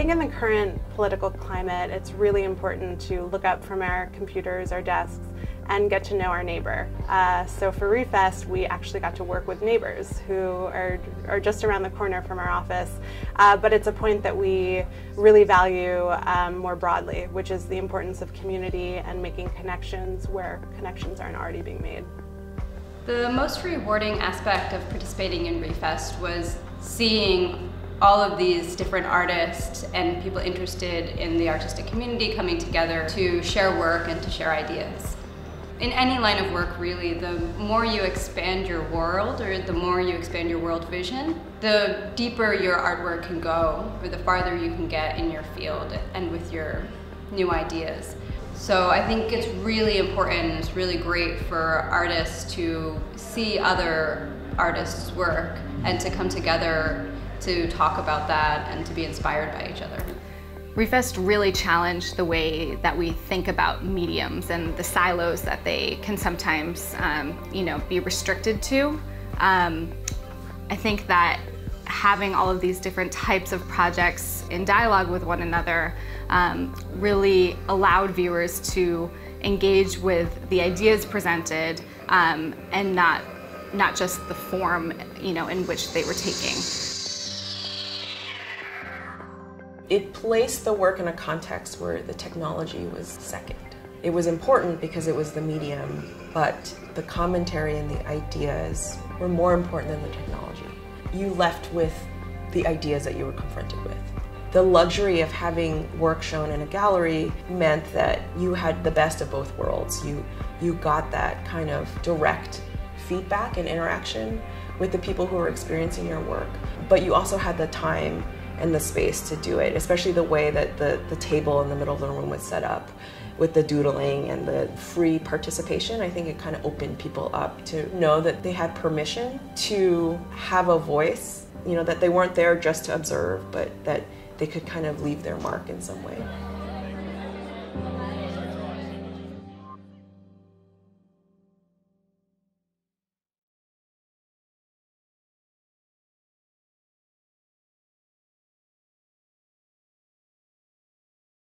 think in the current political climate, it's really important to look up from our computers, our desks, and get to know our neighbor. Uh, so for ReFest, we actually got to work with neighbors who are, are just around the corner from our office. Uh, but it's a point that we really value um, more broadly, which is the importance of community and making connections where connections aren't already being made. The most rewarding aspect of participating in ReFest was seeing all of these different artists and people interested in the artistic community coming together to share work and to share ideas in any line of work really, the more you expand your world or the more you expand your world vision, the deeper your artwork can go or the farther you can get in your field and with your new ideas. So I think it's really important, and it's really great for artists to see other artists' work and to come together to talk about that and to be inspired by each other. Refest really challenged the way that we think about mediums and the silos that they can sometimes, um, you know, be restricted to. Um, I think that having all of these different types of projects in dialogue with one another um, really allowed viewers to engage with the ideas presented um, and not not just the form, you know, in which they were taking it placed the work in a context where the technology was second. It was important because it was the medium, but the commentary and the ideas were more important than the technology. You left with the ideas that you were confronted with. The luxury of having work shown in a gallery meant that you had the best of both worlds. You, you got that kind of direct feedback and interaction with the people who were experiencing your work, but you also had the time and the space to do it, especially the way that the, the table in the middle of the room was set up with the doodling and the free participation. I think it kind of opened people up to know that they had permission to have a voice, you know, that they weren't there just to observe, but that they could kind of leave their mark in some way.